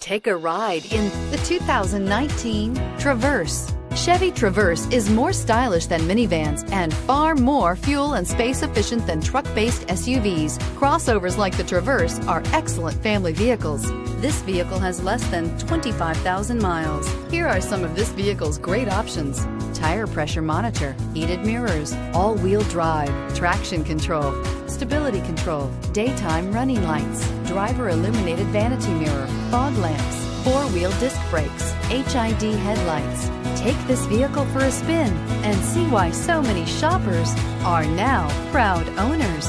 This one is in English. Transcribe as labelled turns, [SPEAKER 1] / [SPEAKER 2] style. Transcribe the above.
[SPEAKER 1] Take a ride in the 2019 Traverse. Chevy Traverse is more stylish than minivans and far more fuel and space efficient than truck based SUVs. Crossovers like the Traverse are excellent family vehicles. This vehicle has less than 25,000 miles. Here are some of this vehicle's great options tire pressure monitor, heated mirrors, all wheel drive, traction control, stability control, daytime running lights, driver illuminated vanity mirror, fog lamps, four wheel disc brakes, HID headlights. Take this vehicle for a spin and see why so many shoppers are now proud owners.